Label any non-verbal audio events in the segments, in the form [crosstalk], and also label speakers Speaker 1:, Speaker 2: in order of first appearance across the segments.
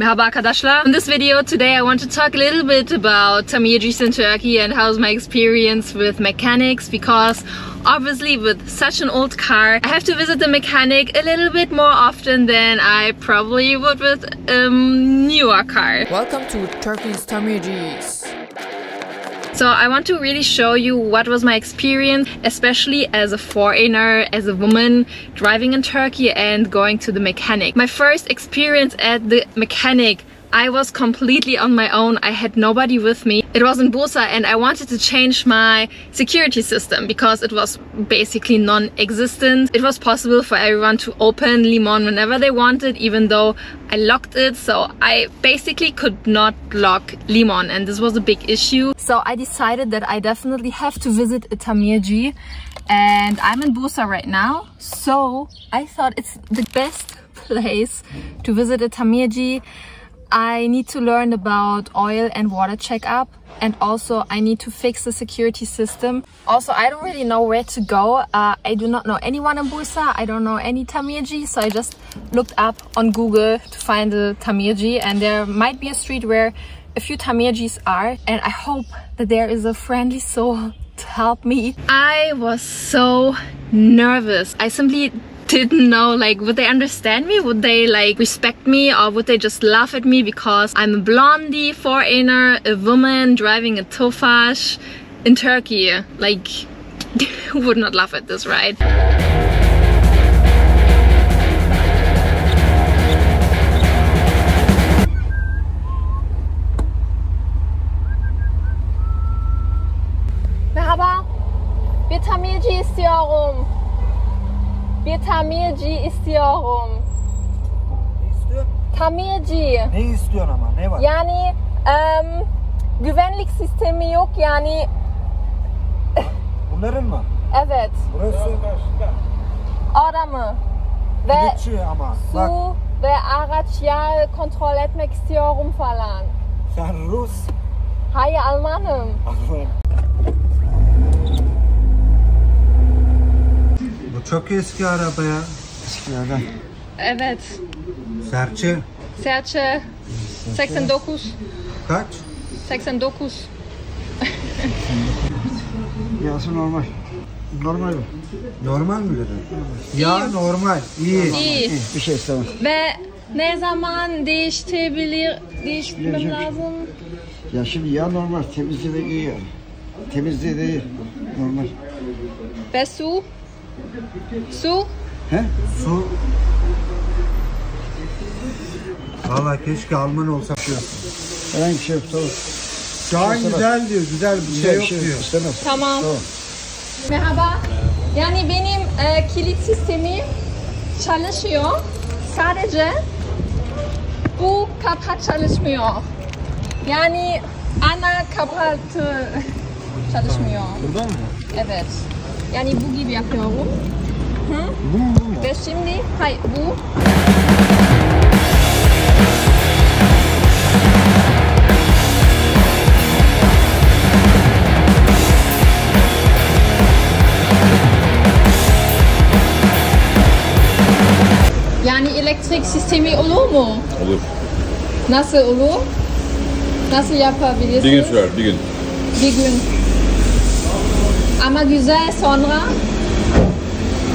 Speaker 1: Merhaba arkadaşlar. In this video today I want to talk a little bit about tamircis in Turkey and how's my experience with mechanics because obviously with such an old car I have to visit the mechanic a little bit more often than I probably would with a um, newer car.
Speaker 2: Welcome to Turkey's Tamircis.
Speaker 1: So I want to really show you what was my experience, especially as a foreigner, as a woman driving in Turkey and going to the mechanic. My first experience at the mechanic I was completely on my own. I had nobody with me. It was in Bursa and I wanted to change my security system because it was basically non-existent. It was possible for everyone to open Limon whenever they wanted, even though I locked it. So I basically could not lock Limon and this was a big issue. So I decided that I definitely have to visit a Tamirci and I'm in Bursa right now. So I thought it's the best [laughs] place to visit a Tamirci I need to learn about oil and water checkup and also I need to fix the security system. Also, I don't really know where to go. Uh, I do not know anyone in Bursa. I don't know any Tamirci, so I just looked up on Google to find the Tamirci and there might be a street where a few Tamircis are and I hope that there is a friendly soul [laughs] to help me. I was so nervous. I simply didn't know like would they understand me would they like respect me or would they just laugh at me because I'm a blondie foreigner a woman driving a Tofaş in Turkey like [laughs] would not laugh at this right Merhaba. Bir tamirci istiyorum. Bir tamirci istiyorum.
Speaker 3: Ne?
Speaker 1: Tamirci.
Speaker 3: Ne istiyorsun ama? Ne var?
Speaker 1: Yani em, güvenlik sistemi yok yani
Speaker 3: Bunların mı?
Speaker 1: evet
Speaker 3: Burası
Speaker 1: orada mı? Ve
Speaker 3: kilitçi ama. Bak
Speaker 1: su ve araç yağı kontrol etmek istiyorum falan.
Speaker 3: sen Rus.
Speaker 1: Hayır Almanım.
Speaker 3: Allah'ım. Çok eski araba ya. Eskilerden.
Speaker 1: Evet.
Speaker 3: Serçe.
Speaker 1: Serçe 89.
Speaker 3: Kaç?
Speaker 1: 89. [laughs]
Speaker 3: Yası normal. Normal mi? Normal mi dedin? Ya normal. İyi.
Speaker 1: İyi.
Speaker 3: Bir şey istemem.
Speaker 1: Ve ne zaman değiştirebilir, değiştirmem lazım?
Speaker 4: Ya şimdi ya normal temizliği de iyi. Temizliği de iyi. Normal.
Speaker 1: Ve su? Su?
Speaker 4: He?
Speaker 3: Su. Valla keşke Alman olsa.
Speaker 4: Herhangi bir şey yok. Tamam.
Speaker 3: Şu an güzel diyor. Güzel bir şey
Speaker 4: Güzel
Speaker 3: yok
Speaker 4: şey
Speaker 3: diyor.
Speaker 4: İstemez.
Speaker 1: Tamam.
Speaker 4: Tamam.
Speaker 1: Merhaba. Yani benim e, kilit sistemi çalışıyor. Sadece bu kapak çalışmıyor. Yani ana kapatı çalışmıyor.
Speaker 3: Buradan mı?
Speaker 1: Evet. Yani bu gibi yapıyorum. Hı?
Speaker 3: Bu mu bu mu?
Speaker 1: Ve şimdi hayır bu. Yani elektrik sistemi olur mu?
Speaker 5: Olur.
Speaker 1: Nasıl olur? Nasıl yapabilirsiniz?
Speaker 5: Bir gün sürer, bir gün.
Speaker 1: Bir gün. Ama güzel sonra.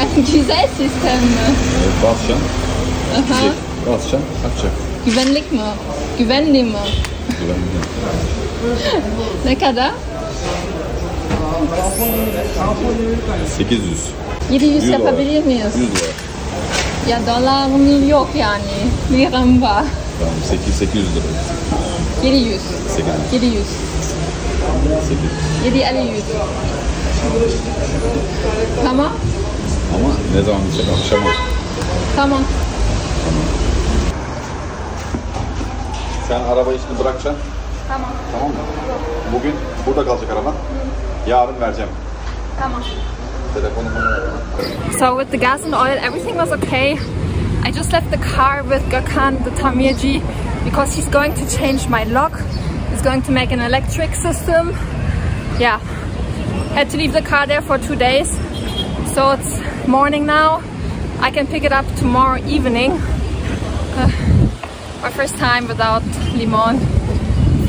Speaker 1: Yani [laughs] güzel sistem mi?
Speaker 5: Evet, basacaksın,
Speaker 1: Aha.
Speaker 5: şey, basacaksın, açacak.
Speaker 1: Güvenlik mi? Güvenli mi?
Speaker 5: Güvenli. [laughs]
Speaker 1: Ne kadar?
Speaker 5: 800,
Speaker 1: 700
Speaker 5: 100 dolar.
Speaker 1: yapabilir miyiz?
Speaker 5: 100 lira.
Speaker 1: Ya dolarım yok yani. Liram var.
Speaker 5: Tamam, 8, 800 lira.
Speaker 1: 700.
Speaker 5: 800,
Speaker 1: 700.
Speaker 5: 800.
Speaker 1: 750 100. Tamam.
Speaker 5: Ama ne zaman gidecek? Akşama.
Speaker 1: Tamam.
Speaker 5: Sen arabayı şimdi bırakacaksın.
Speaker 1: Tamam.
Speaker 5: Tamam mı? Bugün burada kalacak araban. Yarın vereceğim.
Speaker 1: Tamam. So with the gas and oil, everything was okay. I just left the car with Gökhan, the Tamirci, because he's going to change my lock. He's going to make an electric system. Yeah, had to leave the car there for two days. So it's morning now. I can pick it up tomorrow evening. Uh, My first time without limon.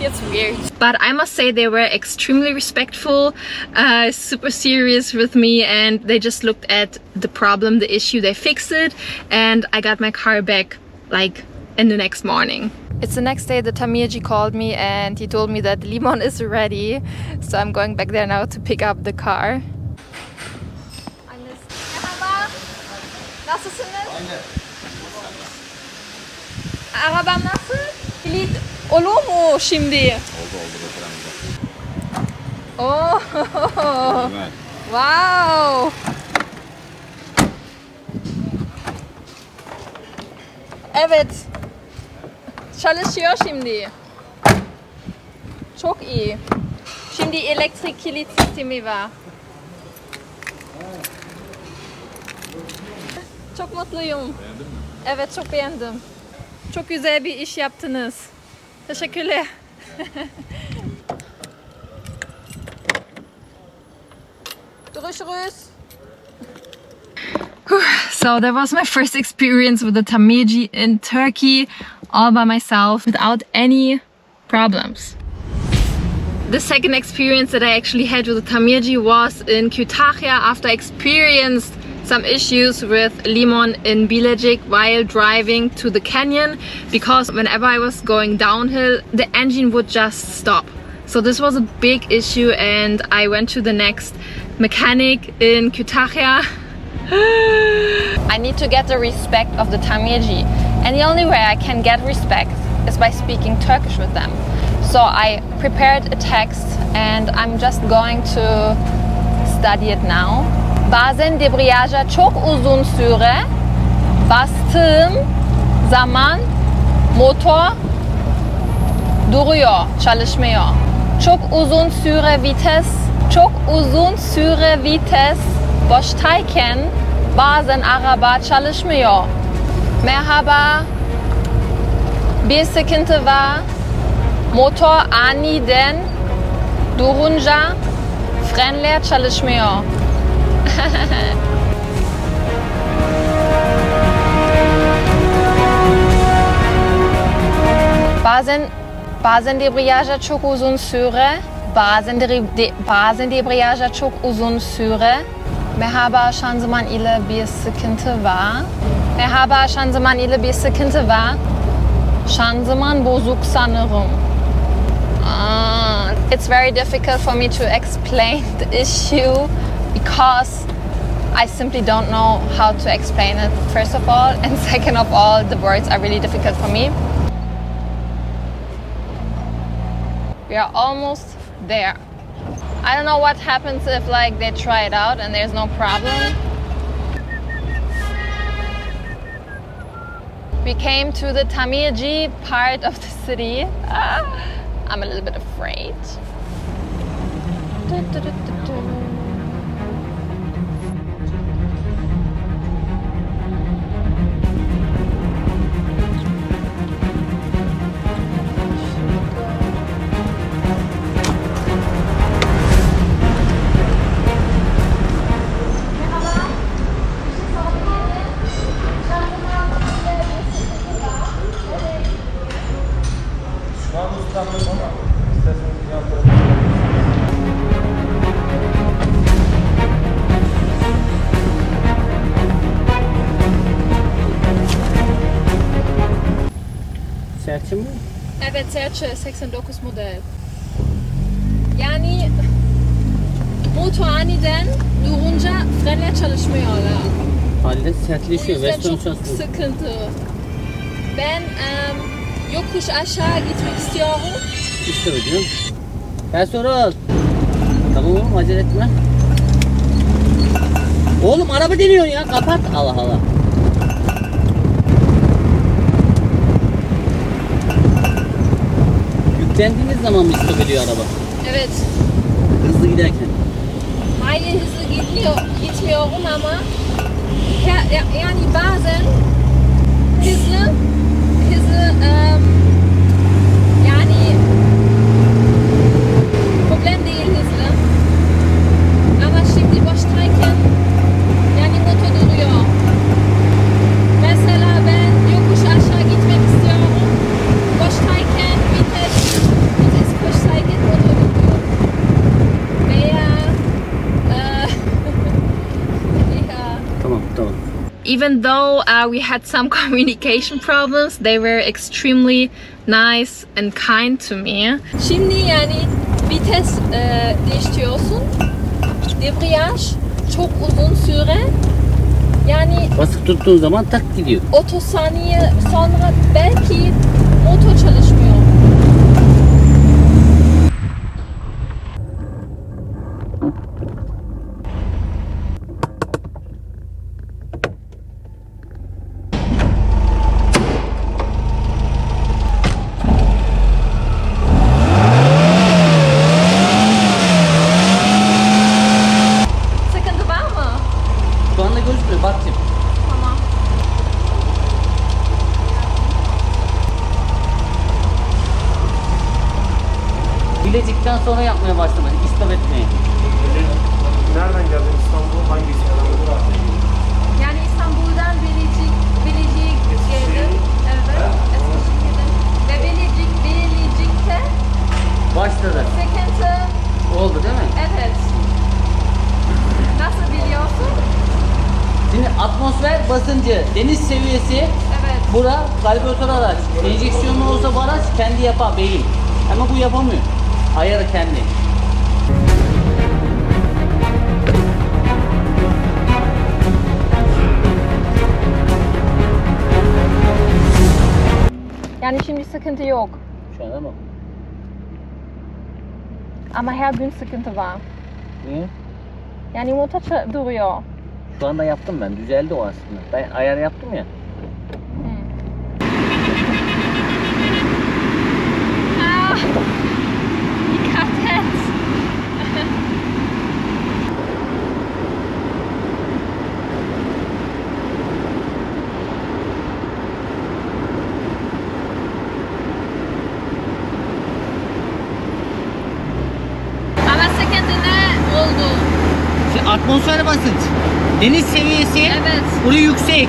Speaker 1: It's weird. But I must say they were extremely respectful, uh, super serious with me and they just looked at the problem, the issue, they fixed it and I got my car back like in the next morning. It's the next day that Tamirji called me and he told me that Limon is ready. So I'm going back there now to pick up the car. Merhaba. Nasılsınız? Arabam nasıl? Kilit olur mu şimdi? Oldu oldu Oh. Wow. Evet. Çalışıyor şimdi. Çok iyi. Şimdi elektrik kilit sistemi var. Çok mutluyum. Beğendin mi? Evet çok beğendim. Çok güzel bir iş yaptınız. Teşekkürler. [laughs] Görüşürüz. So that was my [laughs] first experience with the Tamirji in Turkey all by myself without any problems. The second experience that I actually had with the Tamirji was in Kütahya after I experienced some issues with Limon in Bilecik while driving to the canyon because whenever I was going downhill the engine would just stop. So this was a big issue and I went to the next mechanic in Kütahya [laughs] I need to get the respect of the Tamirji and the only way I can get respect is by speaking Turkish with them. So I prepared a text and I'm just going to study it now. Bazen debriyaja çok uzun süre bastığım zaman motor duruyor, çalışmıyor. Çok uzun süre vites, çok uzun süre vites boştayken bazen araba çalışmıyor. Merhaba, bir sıkıntı var. Motor aniden durunca frenler çalışmıyor. [laughs] bazen bazen debriyaja çok uzun süre bazen de, bazen debriyaja çok uzun süre Merhaba şanzıman ile bir sıkıntı var. Merhaba şanzıman ile bir sıkıntı var. Şanzıman bozuk sanırım. Uh, it's very difficult for me to explain [laughs] the issue because I simply don't know how to explain it, first of all, and [laughs] second of all, the words are really difficult for me. We are almost there. I don't know what happens if like they try it out and there's no problem. We came to the Tamirji part of the city. Ah, I'm a little bit afraid.
Speaker 6: Serçe
Speaker 1: 89 model. Yani motor aniden durunca frenler çalışmıyorlar.
Speaker 6: Halde sertleşiyor. Western
Speaker 1: çok sıkıntı. Ben em, yokuş aşağı gitmek istiyorum.
Speaker 6: İşte hocam. Ersoğrul. Tamam oğlum acele etme. Oğlum araba deniyor ya kapat. Allah Allah. Yüklendiğiniz zaman mı stop ediyor araba?
Speaker 1: Evet.
Speaker 6: Hızlı giderken.
Speaker 1: Hayır hızlı gitmiyor, gitmiyorum ama ya, ya- yani bazen hızlı hızlı em, yani problem değil hızlı ama şimdi boştayken even though uh, we had some [laughs] communication problems, they were extremely nice and kind to me. Şimdi yani vites e, değiştiriyorsun. Debriyaj çok uzun süre. Yani
Speaker 6: Basık tuttuğun zaman tak gidiyor.
Speaker 1: 30 saniye sonra belki motor
Speaker 6: Bilecikten sonra yapmaya başlamayın. İstop etmeyin.
Speaker 7: Nereden geldin İstanbul'a? Hangi ilçeden?
Speaker 1: Yani İstanbul'dan Bilecik, Bilecik geldim. Evet. Eskişehir'den. Ve Bilecik, Bilecik'te
Speaker 6: Başladı.
Speaker 1: sıkıntı.
Speaker 6: Oldu değil mi?
Speaker 1: Evet. Nasıl biliyorsun?
Speaker 6: Şimdi atmosfer basıncı, deniz seviyesi
Speaker 1: Evet.
Speaker 6: bura karbüratör araç. Enjeksiyonlu olsa bu araç kendi yapar beyin. Ama bu yapamıyor. Ayarı kendi.
Speaker 1: Yani şimdi sıkıntı yok.
Speaker 6: Şu anda mı?
Speaker 1: Ama her gün sıkıntı var.
Speaker 6: Niye?
Speaker 1: Yani motor duruyor.
Speaker 6: Şu anda yaptım ben. Düzeldi o aslında. Ben ayar yaptım ya.
Speaker 1: Ah, dikkat et. Ama sıkıntı ne oldu?
Speaker 6: Şimdi atmosfer basınç. Deniz seviyesi
Speaker 1: Evet.
Speaker 6: burası yüksek.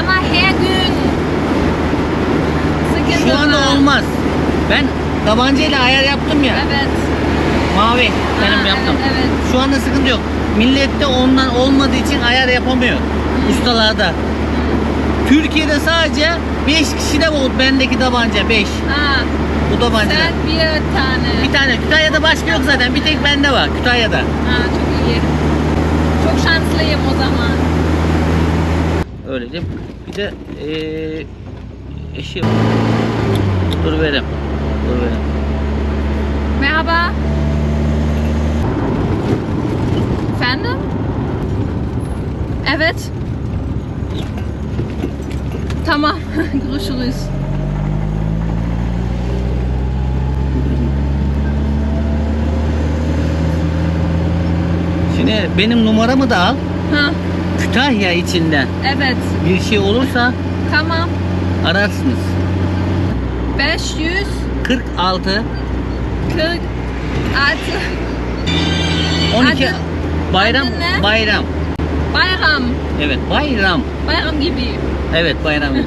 Speaker 1: Ama her gün sıkıntı
Speaker 6: Şu anda
Speaker 1: var.
Speaker 6: olmaz. Ben tabancayla ayar yaptım ya.
Speaker 1: Evet.
Speaker 6: Mavi benim
Speaker 1: Ha,
Speaker 6: yaptım.
Speaker 1: evet, evet.
Speaker 6: Şu anda sıkıntı yok. Millette ondan olmadığı için ayar yapamıyor. Ustalarda. Türkiye'de sadece 5 kişi de bu bendeki tabanca 5.
Speaker 1: Ha,
Speaker 6: Bu tabancada.
Speaker 1: sen bir tane.
Speaker 6: Bir tane Kütahya'da başka yok zaten. Bir tek bende var Kütahya'da.
Speaker 1: Ha, çok iyi. Şanslıyım o zaman.
Speaker 6: Öylece bir de eee eşi Dur verem. Dur verem.
Speaker 1: Merhaba. Efendim? Evet. Tamam. [laughs] Görüşürüz.
Speaker 6: Şimdi benim numaramı da al.
Speaker 1: Ha,
Speaker 6: Kütahya içinden
Speaker 1: evet.
Speaker 6: bir şey olursa
Speaker 1: Tamam.
Speaker 6: ararsınız.
Speaker 1: 500
Speaker 6: 46
Speaker 1: 40
Speaker 6: 12
Speaker 1: Adı-
Speaker 6: Bayram
Speaker 1: adı ne?
Speaker 6: Bayram.
Speaker 1: Bayram.
Speaker 6: Evet bayram.
Speaker 1: Bayram gibi.
Speaker 6: Evet bayram [laughs]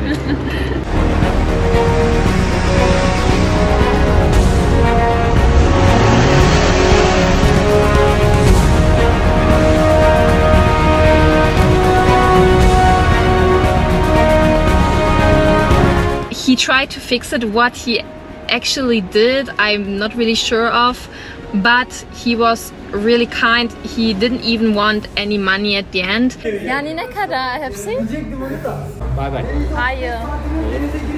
Speaker 6: gibi.
Speaker 1: he tried to fix it. What he actually did i'm not really sure of but he was really kind. He didn't even want any money at the end. Yani ne kadar? Hepsi
Speaker 6: bay bay.
Speaker 1: hayır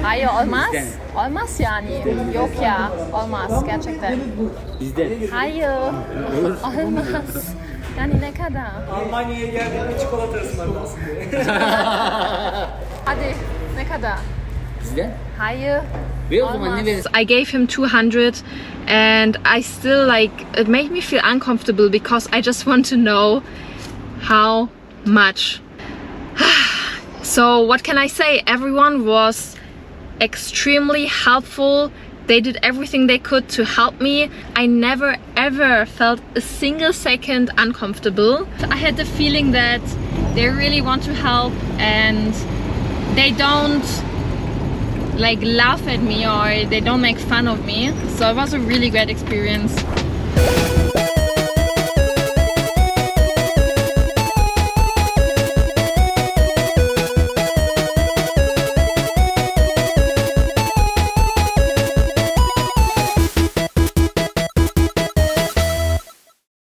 Speaker 1: hayır olmaz olmaz yani. Yok ya olmaz gerçekten.
Speaker 6: Bizde.
Speaker 1: hayır. Olmaz yani ne kadar?
Speaker 7: Almanya'ya geldiğinde çikolata ısmarlarsın diye. [laughs]
Speaker 1: hadi ne kadar
Speaker 6: Bizde.
Speaker 1: hayır
Speaker 6: Ve o zaman ne verirsin?
Speaker 1: I gave him 200 and I still like it made me feel uncomfortable because I just want to know how much. [sighs] so what can I say? Everyone was extremely helpful. They did everything they could to help me. I never ever felt a single second uncomfortable. I had the feeling that they really want to help and they don't like laugh at me or they don't make fun of me. So it was a really great experience.